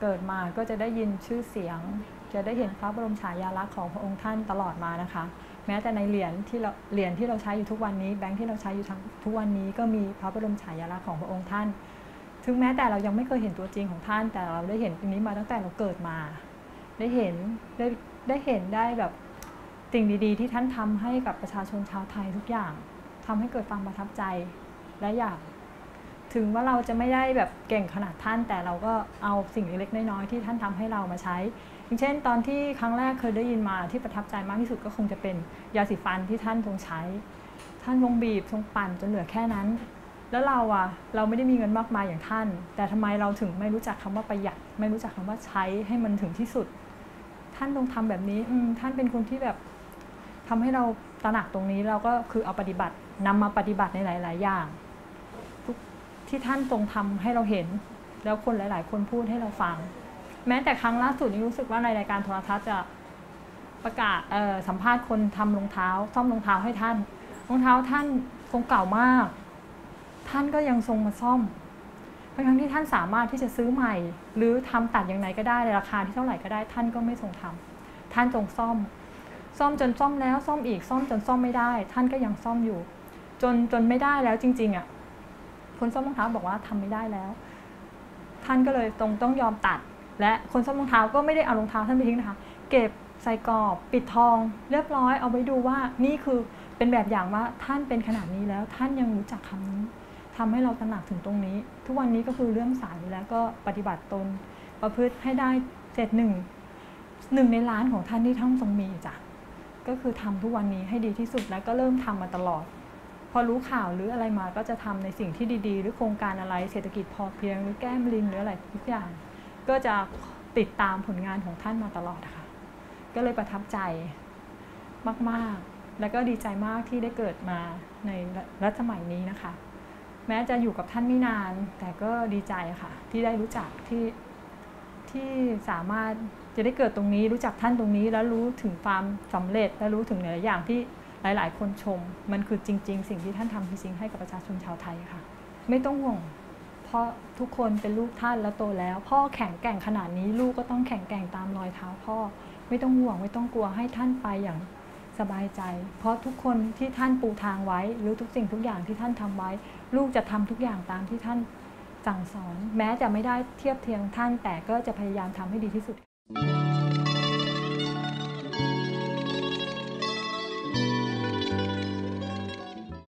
เกิดมาก็จะได้ยินชื่อเสียง จะได้เห็นพระบรมฉายาลักษณ์ของพระองค์ท่านตลอดมานะคะ แม้แต่ในเหรียญที่เราเหรียญที่เราใช้อยู่ทุกวันนี้แบงค์ที่เราใช้อยู่ทุกวันนี้ก็มีพระบรมฉายาลักษณ์ของพระองค์ท่าน ถึงแม้แต่เรายังไม่เคยเห็นตัวจริงของท่าน แต่เราได้เห็นตรงนี้มาตั้งแต่เราเกิดมา ได้เห็นได้ได้เห็นได้แบบสิ่งดีๆ ที่ท่านทำให้กับประชาชนชาวไทยทุกอย่างทำให้เกิดความประทับใจและอยาก ถึงว่าเราจะไม่ได้แบบเก่งขนาดท่าน แต่เราก็เอาสิ่งเล็กๆน้อยๆที่ท่านทำให้เรามาใช้ อย่างเช่น ตอนที่ครั้งแรกเคยได้ยินมาที่ประทับใจมากที่สุดก็คงจะเป็นยาสีฟันที่ท่านทรงใช้ ท่านทรงบีบทรงปั่นจนเหลือแค่นั้น แล้วเราอะเราไม่ได้มีเงินมากมายอย่างท่าน แต่ทำไมเราถึงไม่รู้จักคำว่าประหยัด ไม่รู้จักคำว่าใช้ให้มันถึงที่สุด ท่านทรงทำแบบนี้อืท่านเป็นคนที่แบบทำให้เราตระหนักตรงนี้เราก็คือเอาปฏิบัตินำมาปฏิบัติในหลาย ๆ อย่าง ที่ท่านทรงทำให้เราเห็น แล้วคนหลาย ๆ คนพูดให้เราฟัง แม้แต่ครั้งล่าสุดนี้รู้สึกว่าในรายการโทรทัศน์จะประกาศสัมภาษณ์คนทำรองเท้าซ่อมรองเท้าให้ท่านรองเท้าท่านทรงเก่ามาก ท่านก็ยังทรงมาซ่อมทั้งที่ท่านสามารถที่จะซื้อใหม่ หรือทำตัดอย่างไรก็ได้ในราคาที่เท่าไหร่ก็ได้ ท่านก็ไม่ทรงทำท่านทรงซ่อม ซ่อมจนซ่อมแล้วซ่อมอีกซ่อมจนซ่อมไม่ได้ ท่านก็ยังซ่อมอยู่ จนจนไม่ได้แล้วจริง ๆอะ คนซ่อมรองเท้าบอกว่าทำไม่ได้แล้ว ท่านก็เลยตรงต้องยอมตัด และคนซ่อมรองเท้าก็ไม่ได้เอารองเท้าท่านไปทิ้งนะคะ เก็บใส่กรอบปิดทองเรียบร้อยเอาไว้ดูว่านี่คือเป็นแบบอย่างว่าท่านเป็นขนาดนี้แล้วท่านยังรู้จักคำนี้ทำให้เราตระหนักถึงตรงนี้ ทุกวันนี้ก็คือเรื่องสายแล้วก็ปฏิบัติตนประพฤติให้ได้เจ็ดหนึ่งหนึ่งในล้านของท่านที่ท่านทรงมีจ้ะก็คือทำทุกวันนี้ให้ดีที่สุดแล้วก็เริ่มทำมาตลอด พอรู้ข่าวหรืออะไรมาก็จะทำในสิ่งที่ดีๆ หรือโครงการอะไรเศรษฐกิจพอเพียงหรือแก้มลิงหรืออะไรทุกอย่าง ก็จะติดตามผลงานของท่านมาตลอดค่ะ ก็เลยประทับใจมากๆ แล้วก็ดีใจมากที่ได้เกิดมาในรัชสมัยนี้นะคะ แม้จะอยู่กับท่านไม่นาน แต่ก็ดีใจค่ะ ที่ได้รู้จักที่ที่สามารถจะได้เกิดตรงนี้รู้จักท่านตรงนี้ แล้วรู้ถึงความสำเร็จและรู้ถึงหลายอย่างที่ หลาย ๆ คนชม มันคือจริง ๆ สิ่งที่ท่านทำจริงๆให้กับประชาชนชาวไทยค่ะ ไม่ต้องห่วงเพราะทุกคนเป็นลูกท่านแล้วโตแล้ว พ่อแข็งแกร่งขนาดนี้ลูกก็ต้องแข็งแกร่งตามรอยเท้าพ่อ ไม่ต้องห่วงไม่ต้องกลัวให้ท่านไปอย่างสบายใจ เพราะทุกคนที่ท่านปูทางไว้ หรือทุกสิ่งทุกอย่างที่ท่านทำไว้ ลูกจะทำทุกอย่างตามที่ท่านสั่งสอน แม้จะไม่ได้เทียบเทียงท่านแต่ก็จะพยายามทำให้ดีที่สุด